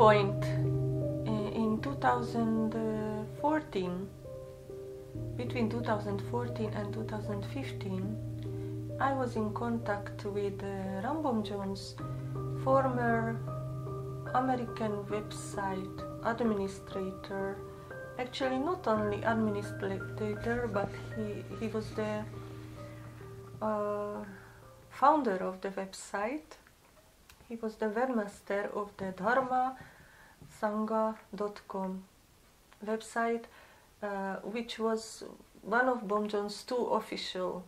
point uh, in 2014, between 2014 and 2015, I was in contact with uh, Ram Bomjon's former American website administrator. Actually, not only administrator, but he, he was the uh, founder of the website. He was the webmaster of the dharmasangha.com website, uh, which was one of Bomjon's two official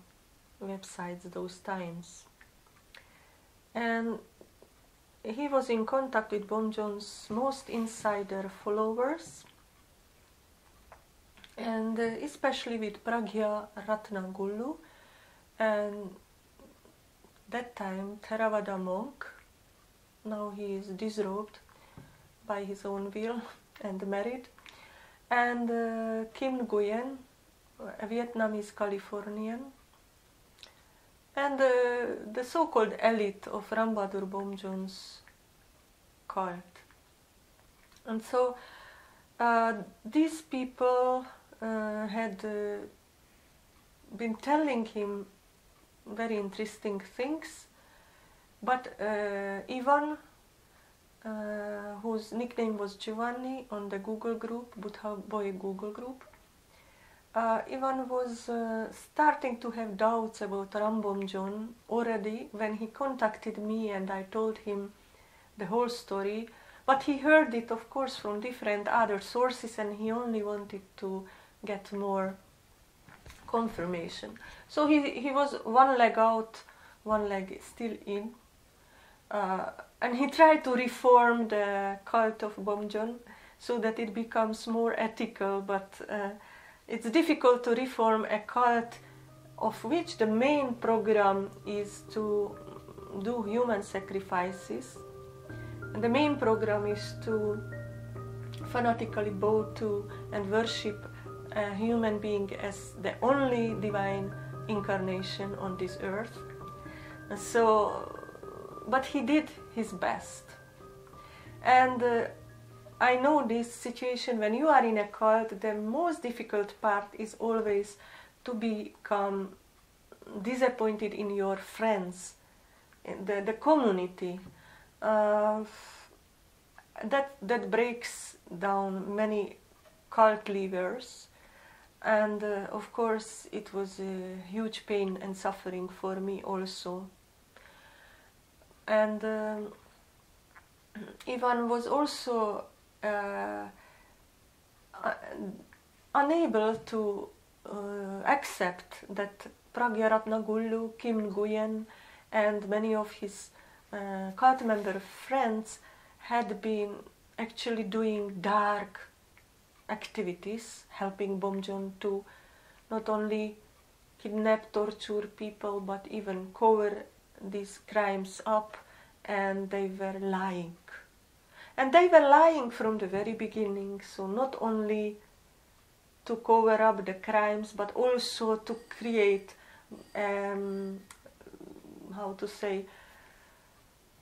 websites those times. And he was in contact with Bomjon's most insider followers, and uh, especially with Pragya Ratna Ghullu, and that time Theravada monk. Now he is disrobed by his own will and married, and uh, Kim Nguyen, a Vietnamese Californian, and uh, the so-called elite of Ram Bahadur Bomjon's cult. And so uh, these people uh, had uh, been telling him very interesting things, but uh, Ivan, uh, whose nickname was Giovanni on the Google group, Buddha Boy Google group, uh, Ivan was uh, starting to have doubts about Ram Bomjon already when he contacted me and I told him the whole story. But he heard it, of course, from different other sources and he only wanted to get more confirmation. So he, he was one leg out, one leg still in. Uh, and he tried to reform the cult of Bomjon so that it becomes more ethical, but uh, it's difficult to reform a cult of which the main program is to do human sacrifices. And the main program is to fanatically bow to and worship a human being as the only divine incarnation on this earth. And so, but he did his best. And uh, I know this situation when you are in a cult, the most difficult part is always to become disappointed in your friends, in the, the community. Uh, that, that breaks down many cult leaders and uh, of course it was a huge pain and suffering for me also and um, ivan was also uh, unable to uh, accept that Pragya Ratna Ghullu, Kim Nguyen, and many of his uh, cult member friends had been actually doing dark activities, helping Bomjon to not only kidnap, torture people, but even cover these crimes up, and they were lying. And they were lying from the very beginning, so not only to cover up the crimes, but also to create, um, how to say,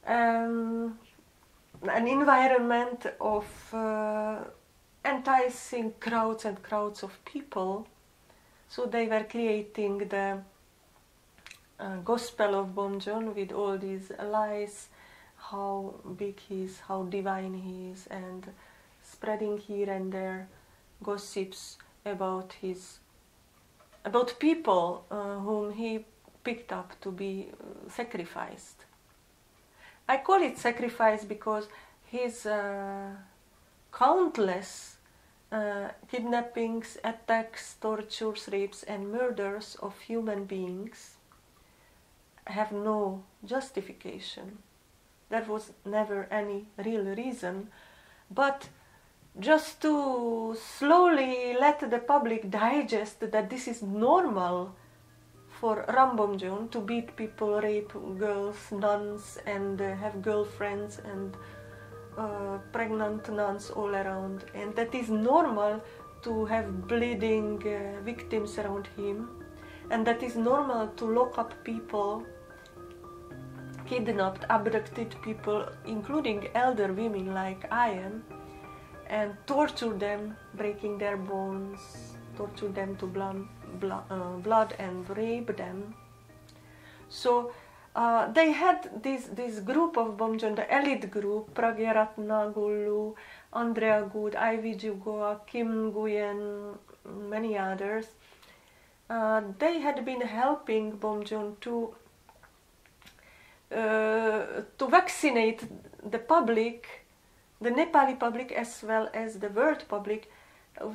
um, an environment of uh, enticing crowds and crowds of people. So they were creating the uh, gospel of Bomjon with all these lies, how big he is, how divine he is, and spreading here and there gossips about his about people uh, whom he picked up to be uh, sacrificed. I call it sacrifice because his uh, countless uh, kidnappings, attacks, tortures, rapes, and murders of human beings have no justification. There was never any real reason, but just to slowly let the public digest that this is normal for Ram Bomjon to beat people, rape girls, nuns, and uh, have girlfriends and uh, pregnant nuns all around, and that is normal to have bleeding uh, victims around him, and that is normal to lock up people, kidnapped, abducted people, including elder women like I am, and torture them, breaking their bones, torture them to blood, blood, uh, blood and rape them. So uh, they had this, this group of Bomjon, the elite group, Pragya Ratna Ghullu, Andrea Good, Ivy Jugoa, Kim Nguyen, many others. Uh, they had been helping Bomjon to uh, to vaccinate the public, the Nepali public as well as the world public,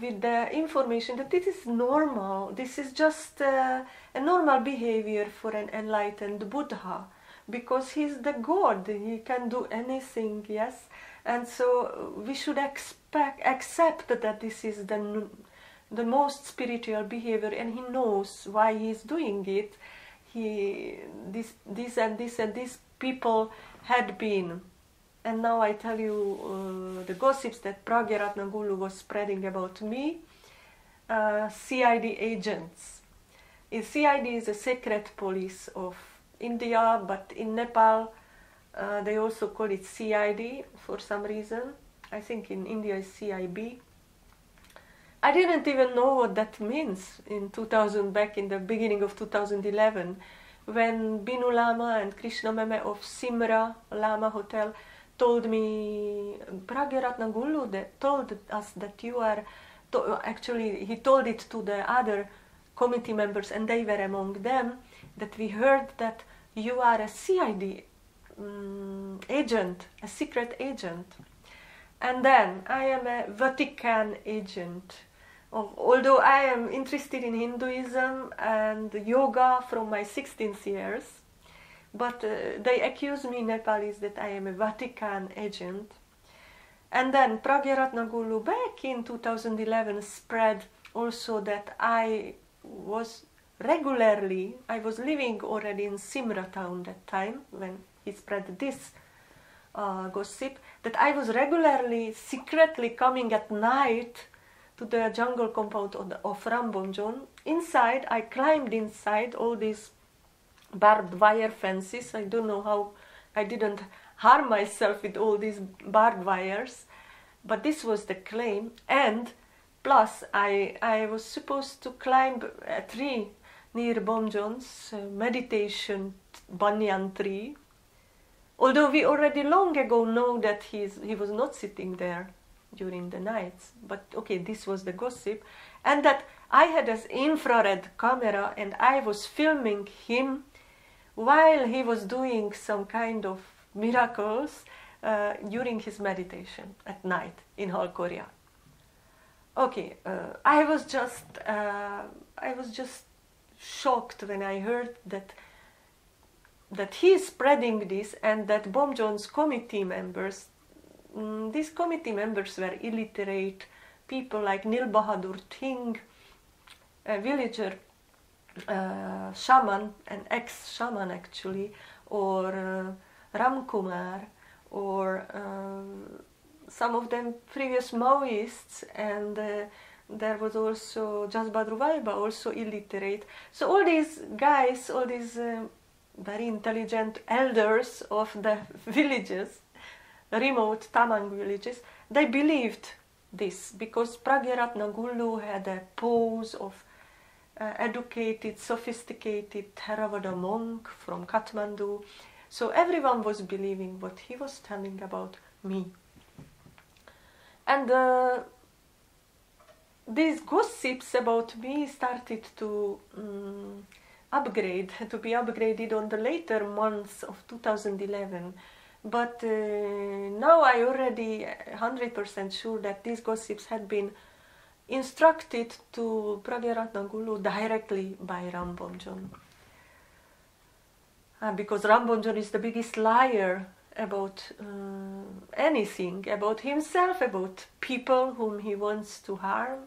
with the information that this is normal. This is just uh, a normal behavior for an enlightened Buddha, because he's the God. He can do anything. Yes, and so we should expect accept that this is the the most spiritual behavior, and he knows why he's doing it. He this this and this and these people had been. And now I tell you uh, the gossips that Pragya Ratna Ghullu was spreading about me uh, CID agents. CID is a secret police of India but in Nepal uh, they also call it CID for some reason. I think in India is CIB I didn't even know what that means in 2000, back in the beginning of 2011, when Binu Lama and Krishna Meme of Simra Lama Hotel told me, Pragya Ratna Ghullu told us that you are, to, actually, he told it to the other committee members, and they were among them, that we heard that you are a CID um, mm, agent, a secret agent. And then I am a Vatican agent although I am interested in Hinduism and yoga from my 16th years, but uh, they accuse me Nepalis that I am a Vatican agent. And then Pragya Ratna Ghullu back in 2011 spread also that I was regularly, I was living already in Simra town that time when he spread this uh, gossip, that I was regularly, secretly coming at night to the jungle compound of, of Ram Bomjon. Inside, I climbed inside all these barbed wire fences. I don't know how I didn't harm myself with all these barbed wires, but this was the claim. And plus, I, I was supposed to climb a tree near Bomjon's uh, meditation banyan tree. Although we already long ago know that he's, he was not sitting there during the nights. But okay, this was the gossip. And that I had an infrared camera and I was filming him while he was doing some kind of miracles uh, during his meditation at night in Halkhoriya. Okay, uh, I was just uh, I was just shocked when I heard that that he is spreading this and that Bomjon's committee members Mm, these committee members were illiterate people like Nil Bahadur Ting, a villager uh, shaman, an ex-shaman actually, or uh, Ram Kumar, or uh, some of them previous Maoists, and uh, there was also Jasbadru Vaiba, also illiterate. So all these guys, all these uh, very intelligent elders of the villages, remote Tamang villages, they believed this because Pragya Ratna Ghullu had a pose of uh, educated, sophisticated Theravada monk from Kathmandu. So everyone was believing what he was telling about me. And uh, these gossips about me started to um, upgrade, to be upgraded on the later months of 2011 but uh, now I already 100% sure that these gossips had been instructed to Pragya Ratna Ghullu directly by Ram Bomjon. Uh, because Ram Bomjon is the biggest liar about uh, anything, about himself, about people whom he wants to harm.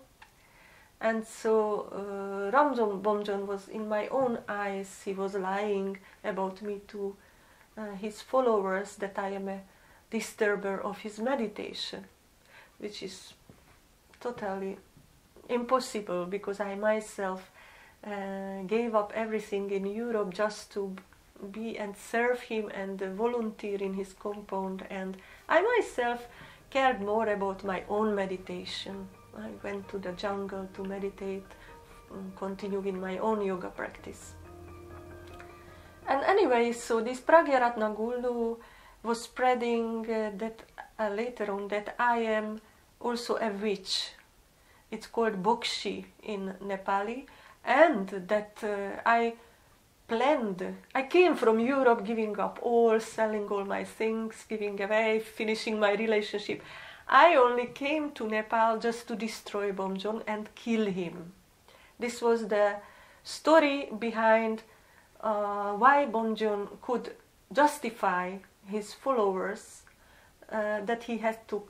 And so uh, Ram Bomjon was, in my own eyes, he was lying about me too uh, his followers that I am a disturber of his meditation, which is totally impossible because I myself uh, gave up everything in Europe just to be and serve him and volunteer in his compound. And I myself cared more about my own meditation. I went to the jungle to meditate, continuing my own yoga practice. And anyway, so this Pragya Ghullu was spreading uh, that uh, later on that I am also a witch. It's called Bokshi in Nepali, and that uh, I planned. I came from Europe giving up all, selling all my things, giving away, finishing my relationship. I only came to Nepal just to destroy Bomjon and kill him. This was the story behind uh, why Bomjon could justify his followers uh, that he had to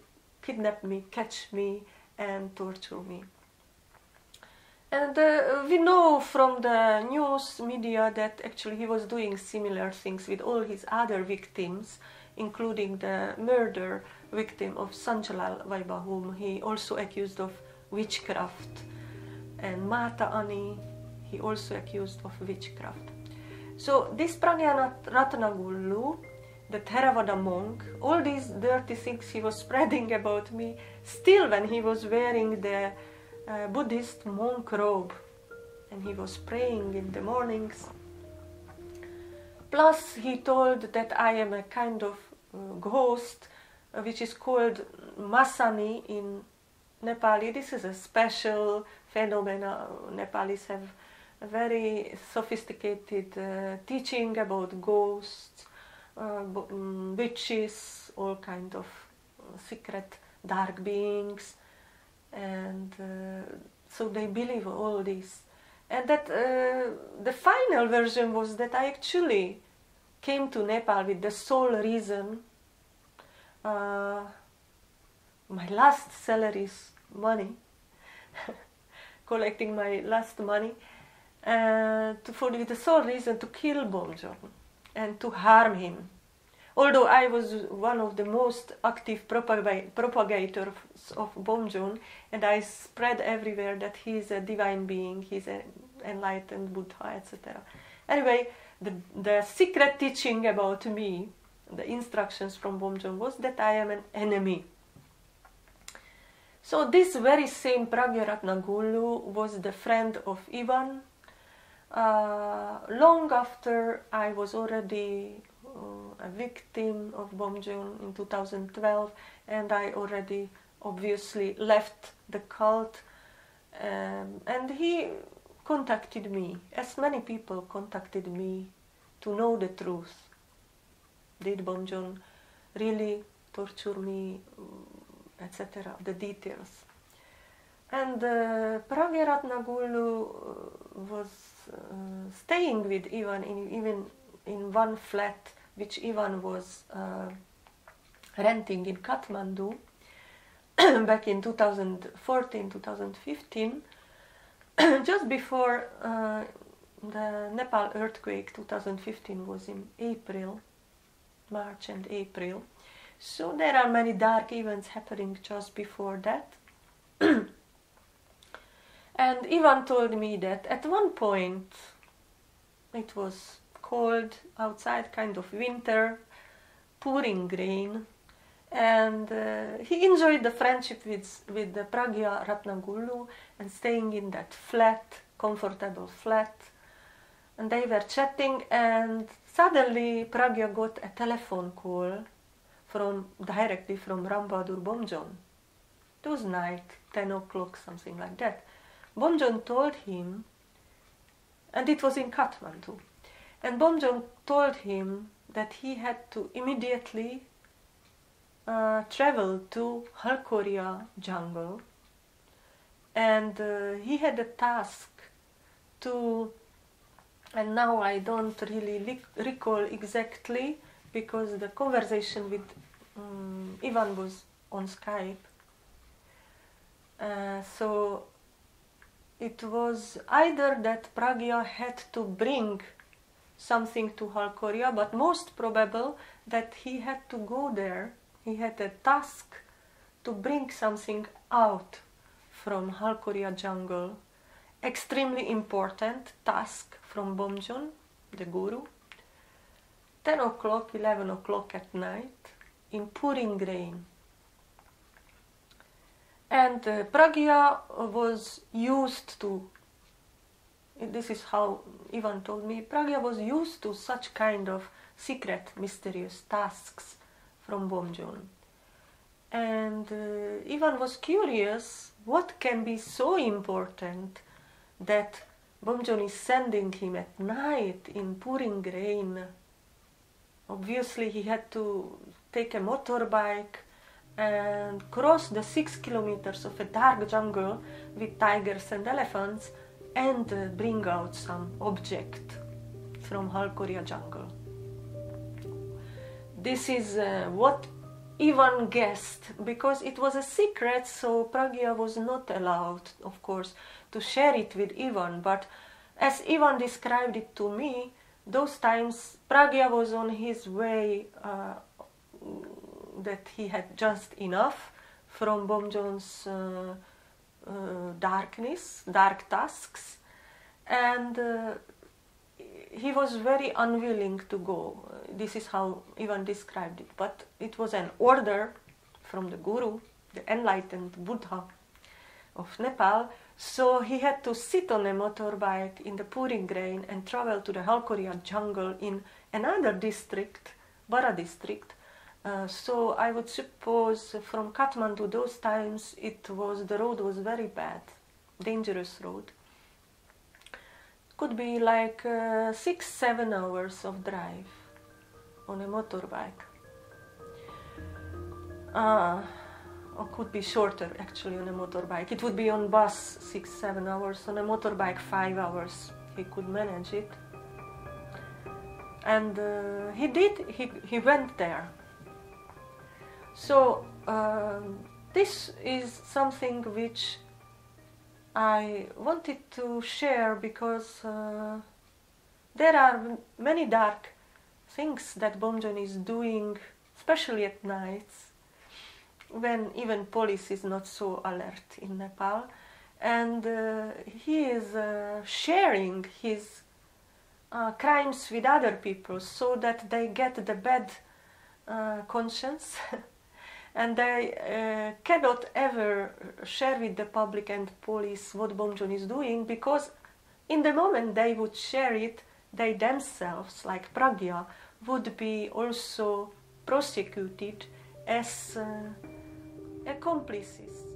kidnap me, catch me, and torture me. And uh, we know from the news media that actually he was doing similar things with all his other victims, including the murder victim of Sanjalal Vaiba, whom he also accused of witchcraft, and Mata Ani, he also accused of witchcraft. So this Pragya Ratna Ghullu, the Theravada monk, all these dirty things he was spreading about me, still when he was wearing the uh, Buddhist monk robe and he was praying in the mornings. Plus, he told that I am a kind of uh, ghost uh, which is called Masani in Nepali. This is a special phenomenon. Nepalis have a very sophisticated uh, teaching about ghosts, uh, mm, witches, all kind of uh, secret dark beings and uh, so they believe all this. And that uh, the final version was that i actually came to nepal with the sole reason uh, my last salary's money collecting my last money uh, to, for the sole reason to kill Bomjon and to harm him although I was one of the most active propagators of Bomjon, and I spread everywhere that he is a divine being, he's an enlightened Buddha, etc. Anyway, the, the secret teaching about me, the instructions from Bomjon, was that I am an enemy. So this very same Pragya Ratna Ghullu was the friend of Ivan. Uh, long after I was already uh, a victim of Bomjon in 2012, and I already obviously left the cult. Um, and he contacted me, as many people contacted me to know the truth. Did Bomjon really torture me, mm, etc., the details. And uh, Pragya Ratna Ghullu uh, was uh, staying with Ivan in, even in one flat which Ivan was uh, renting in Kathmandu back in 2014 2015, just before uh, the Nepal earthquake 2015 was in April, March and April. So there are many dark events happening just before that. and Ivan told me that at one point it was cold outside, kind of winter, pouring rain. And uh, he enjoyed the friendship with, with the Pragya Ratna Ghullu and staying in that flat, comfortable flat. And they were chatting, and suddenly Pragya got a telephone call from directly from Ram Bahadur Bomjon. It was night, 10 o'clock, something like that. Bomjon told him, and it was in Kathmandu, and Bomjon told him that he had to immediately uh, travel to Halkhoriya jungle and uh, he had a task to and now I don't really recall exactly because the conversation with um, Ivan was on Skype. Uh, so it was either that Pragya had to bring something to Halkhoriya, but most probable that he had to go there. He had a task to bring something out from Halkhoriya jungle. Extremely important task from Bomjon, the guru. 10 o'clock, 11 o'clock at night in pouring rain. And uh, Pragya was used to, this is how Ivan told me, Pragya was used to such kind of secret, mysterious tasks from Bomjon. And uh, Ivan was curious what can be so important that Bomjon is sending him at night in pouring rain. Obviously, he had to take a motorbike and cross the six kilometers of a dark jungle with tigers and elephants and bring out some object from Halkhoriya jungle. This is uh, what Ivan guessed because it was a secret, so Pragya was not allowed, of course, to share it with Ivan. But as Ivan described it to me, those times Pragya was on his way uh, that he had just enough from Bomjon's uh, uh, darkness, dark tasks, and uh, he was very unwilling to go. This is how Ivan described it. But it was an order from the Guru, the enlightened Buddha of Nepal. So he had to sit on a motorbike in the pouring rain and travel to the Halkhoriya jungle in another district, Bara district. Uh, so I would suppose from Kathmandu those times it was the road was very bad, dangerous road could be like uh, six, seven hours of drive on a motorbike. Uh, or could be shorter actually on a motorbike. It would be on bus six, seven hours, on a motorbike five hours. He could manage it. And uh, he did, he, he went there. So, um, this is something which I wanted to share because uh, there are many dark things that Bomjon is doing, especially at nights, when even police is not so alert in Nepal. And uh, he is uh, sharing his uh, crimes with other people so that they get the bad uh, conscience and they uh, cannot ever share with the public and police what Bomjon is doing because in the moment they would share it, they themselves, like Pragya, would be also prosecuted as uh, accomplices.